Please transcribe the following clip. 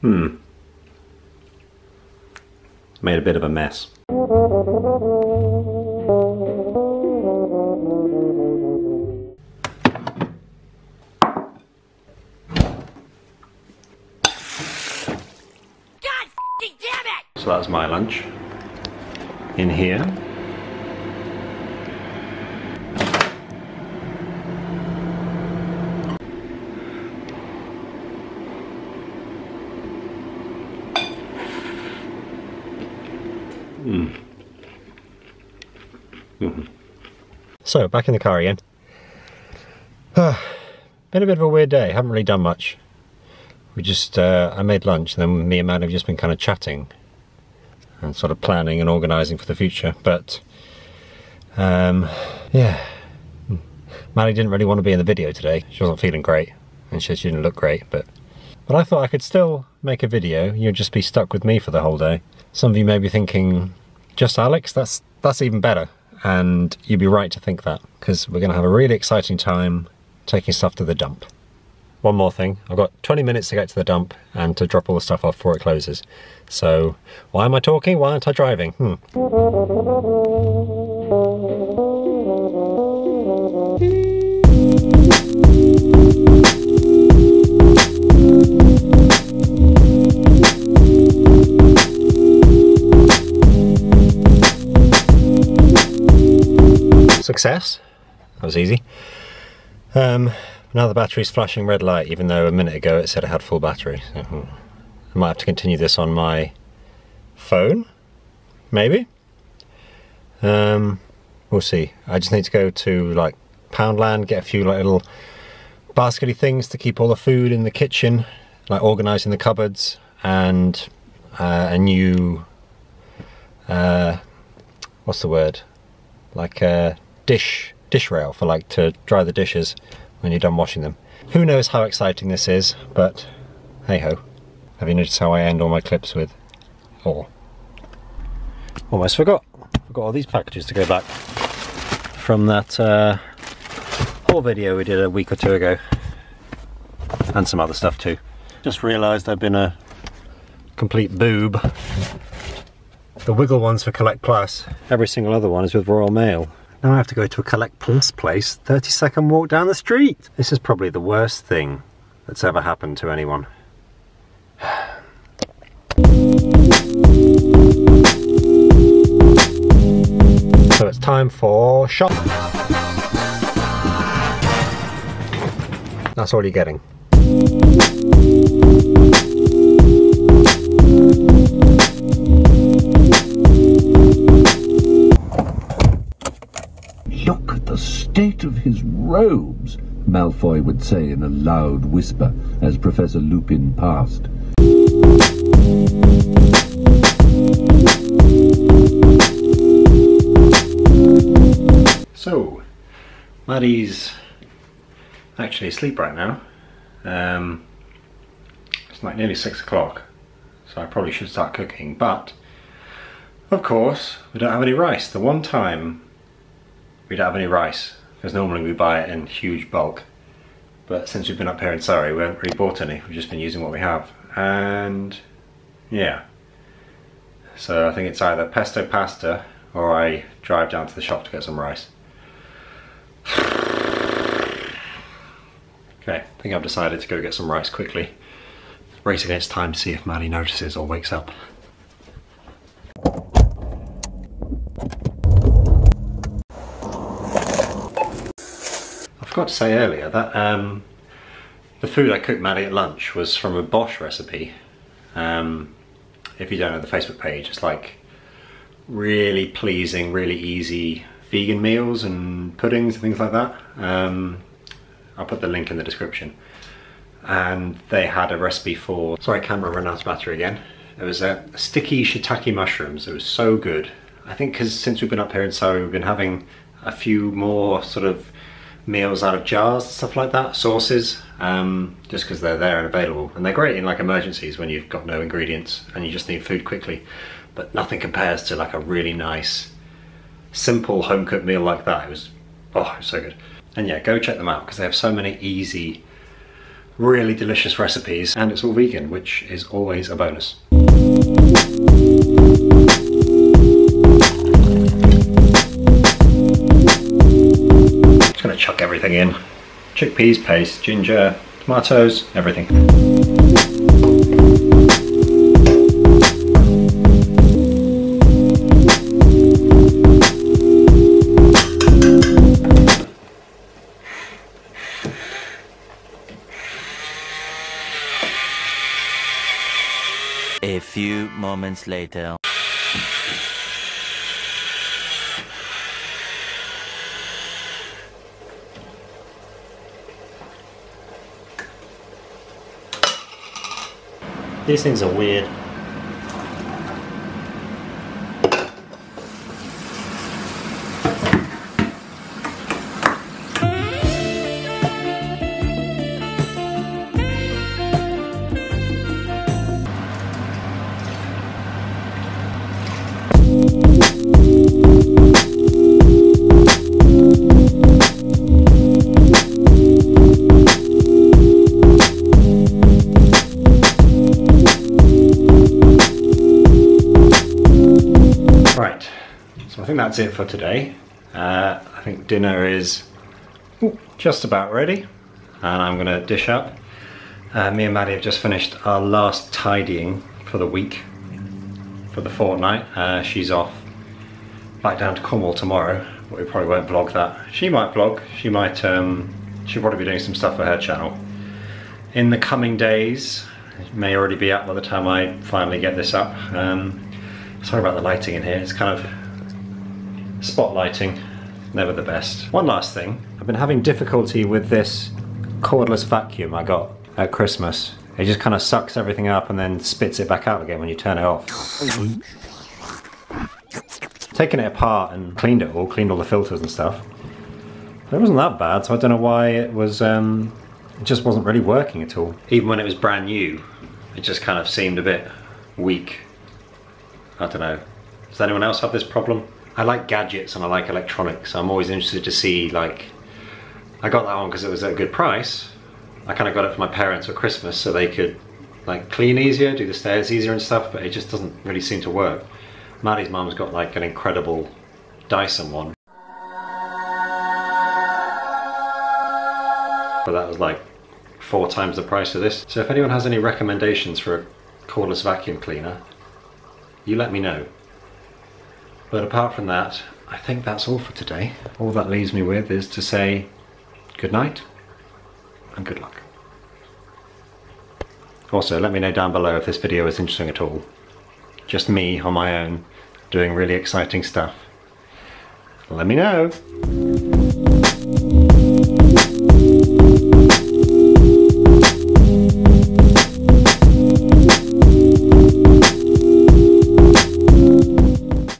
Hmm. Made a bit of a mess. God fame it. So that's my lunch. In here. So, back in the car again. Been a bit of a weird day, haven't really done much. We just, uh, I made lunch, and then me and Matt have just been kind of chatting and sort of planning and organising for the future. But, um, yeah, Maddie didn't really want to be in the video today. She wasn't feeling great, and she, she didn't look great. But, but I thought I could still make a video. You'd just be stuck with me for the whole day. Some of you may be thinking, just Alex? That's that's even better. And you'd be right to think that because we're going to have a really exciting time taking stuff to the dump. One more thing, I've got 20 minutes to get to the dump and to drop all the stuff off before it closes. So, why am I talking? Why aren't I driving? Hmm. Success. That was easy. Um, now the battery's flashing red light, even though a minute ago it said it had full battery. Hmm. I might have to continue this on my phone, maybe. Um, we'll see. I just need to go to like Poundland, get a few like little baskety things to keep all the food in the kitchen, like organising the cupboards, and uh, a new, uh, what's the word, like a dish dish rail for like to dry the dishes when you're done washing them. Who knows how exciting this is, but hey ho. Have you noticed how I end all my clips with or? Almost forgot. Forgot all these packages to go back from that uh, whole video we did a week or two ago, and some other stuff too. Just realised I've been a complete boob. The Wiggle ones for Collect Plus. Every single other one is with Royal Mail. Now I have to go to a Collect Plus place, 30 second walk down the street. This is probably the worst thing that's ever happened to anyone. So it's time for shop. That's all you're getting. State of his robes, Malfoy would say in a loud whisper as Professor Lupin passed. So, Maddie's actually asleep right now. Um, it's like nearly six o'clock, so I probably should start cooking, but of course, we don't have any rice. The one time we don't have any rice, because normally we buy it in huge bulk, but since we've been up here in Surrey, we haven't really bought any. We've just been using what we have, and yeah. So I think it's either pesto pasta or I drive down to the shop to get some rice. Okay, I think I've decided to go get some rice quickly. Race against time to see if Maddie notices or wakes up. Forgot to say earlier that um, the food I cooked Maddie at lunch was from a Bosh recipe. Um, if you don't know the Facebook page, it's like really pleasing, really easy vegan meals and puddings and things like that. Um, I'll put the link in the description. And they had a recipe for, sorry camera ran out of battery again. It was a sticky shiitake mushrooms. It was so good. I think because since we've been up here in Surrey, we've been having a few more sort of meals out of jars, stuff like that, sauces, um, just because they're there and available. And they're great in like emergencies when you've got no ingredients and you just need food quickly. But nothing compares to like a really nice, simple home cooked meal like that. It was, oh, it was so good. And yeah, go check them out because they have so many easy, really delicious recipes and it's all vegan, which is always a bonus. Chuck everything in. Chickpeas, paste, ginger, tomatoes, everything. A few moments later. These things are weird. That's it for today. Uh, I think dinner is just about ready, and I'm gonna dish up. Uh, me and Maddie have just finished our last tidying for the week, for the fortnight. Uh, she's off back down to Cornwall tomorrow, but we probably won't vlog that. She might vlog, she might, um, she'll probably be doing some stuff for her channel. In the coming days, it may already be up by the time I finally get this up. Um, sorry about the lighting in here, it's kind of spotlighting, never the best. One last thing, I've been having difficulty with this cordless vacuum I got at Christmas. It just kind of sucks everything up and then spits it back out again when you turn it off. Taken it apart and cleaned it all, cleaned all the filters and stuff. It wasn't that bad, so I don't know why it was, um, it just wasn't really working at all. Even when it was brand new, it just kind of seemed a bit weak. I don't know. Does anyone else have this problem? I like gadgets and I like electronics. So I'm always interested to see like, I got that one because it was at a good price. I kind of got it for my parents for Christmas so they could like clean easier, do the stairs easier and stuff, but it just doesn't really seem to work. Maddie's mum's got like an incredible Dyson one. But that was like four times the price of this. So if anyone has any recommendations for a cordless vacuum cleaner, you let me know. But apart from that, I think that's all for today. All that leaves me with is to say good night and good luck. Also, let me know down below if this video is interesting at all. Just me on my own doing really exciting stuff. Let me know.